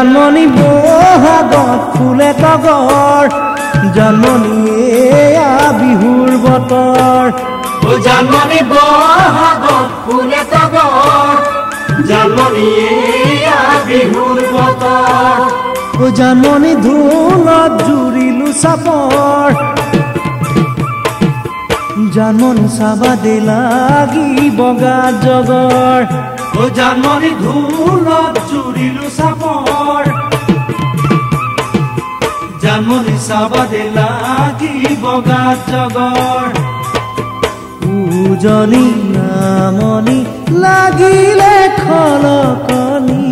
জন্মনি বহাগত ফুলে তগৰ জন্মনি এয়া বিহুৰ বতৰ। জন্মনি বহাগত ফুলে তগৰ জন্মনি বিহুৰ বতৰ। জন্মনি ধূলত জুৰিলো চাপৰ। জন্মনি চাবা দে লাগি বগা জগৰ। জানমণি ধুনত জুৰিলো চাপৰ জানমণি চাবাদে লাগি বগা জগৰ উজনি নামনি লাগিলে খলকনি।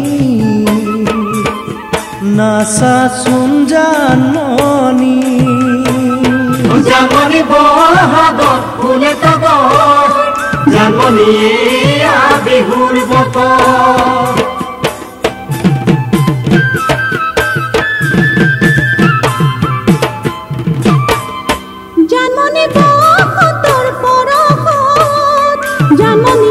নাচাচোন জানমণি জানমণি বহাগত ফুলে তগৰ জানমণি বতৰ জানমনি পৰশত জানমনি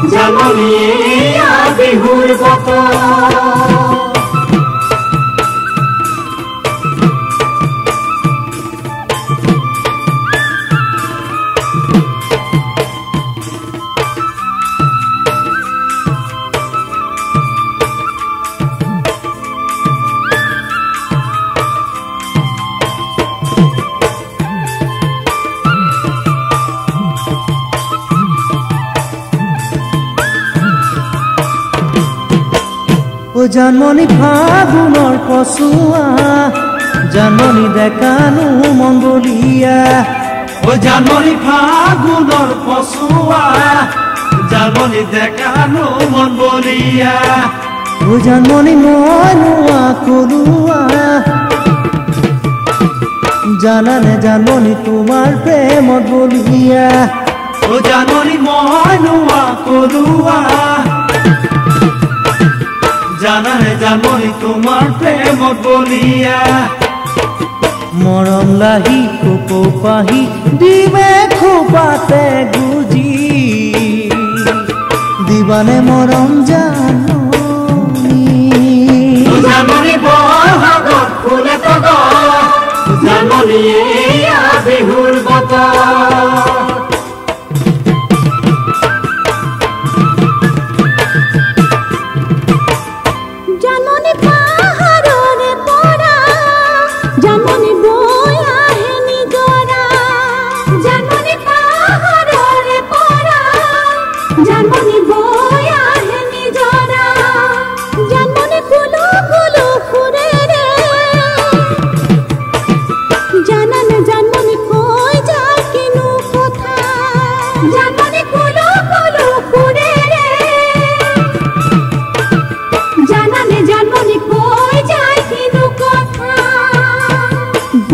তগৰ জানমণি এয়া জানমণি ফাগুনৰ কচুৱা জানমণি ডেকানো মংগলীয়া ও জানমণি ফাগুনৰ পচুৱা জানমণি ডেকানো মন বলিয়া ও জানমণি মই নোৱা কলোৱা জানানে জানমণি তোমাৰ প্ৰেমত বলিয়া। ও জানমণি মই নোৱা কলোৱা লাহি কোকো পাহি, দিবে খোপাতে গুজি। দিবানে মৰম জানি জানি বহাগত ফুলে তগৰ জানি বিহুৰ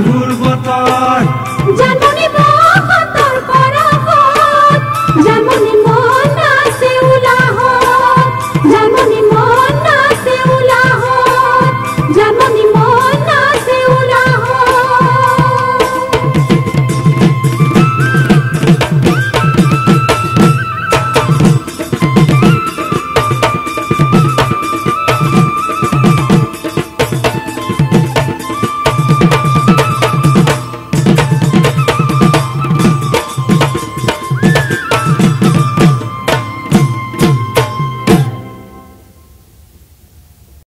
বিহুর বতর